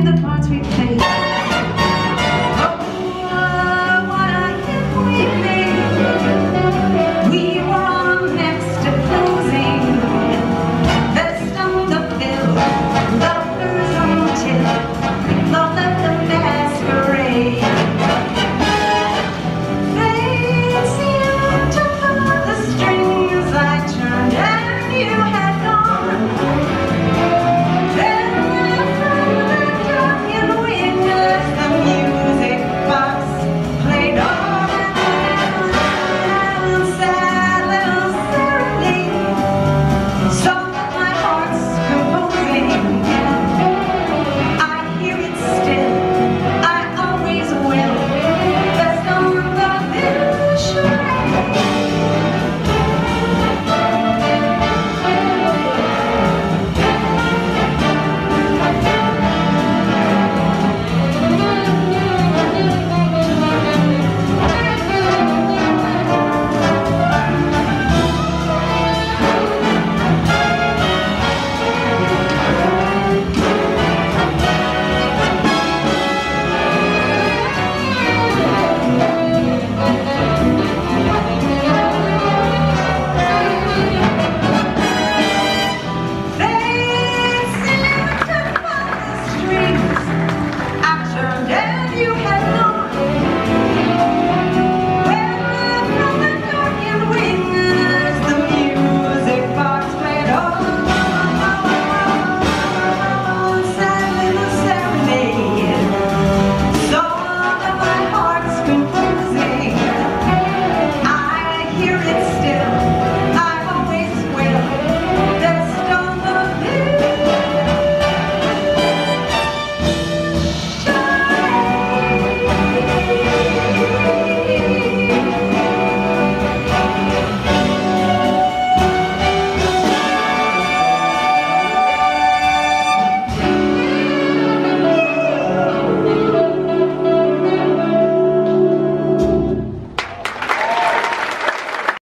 the parts we played. Oh, what a we made. We were on. Best on the bill, lovers on. Love at the masquerade. Seemed to the strings I turned and you had and you have